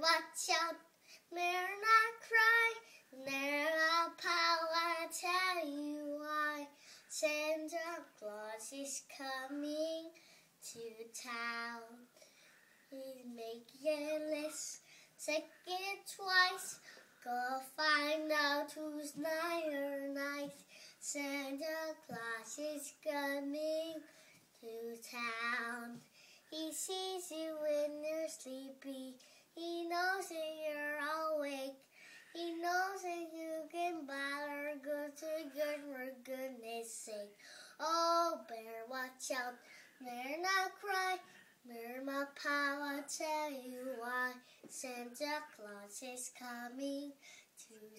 watch out, better not cry. Now I'll tell you why. Santa Claus is coming to town. He's making a list, check it twice. Go find out who's nice or nice. Santa Claus is coming to town. He sees you when you're sleepy. He knows that you're awake. He knows that you can bother good to good for goodness sake. Oh, better watch out, better not cry. Better my power tell you why Santa Claus is coming to.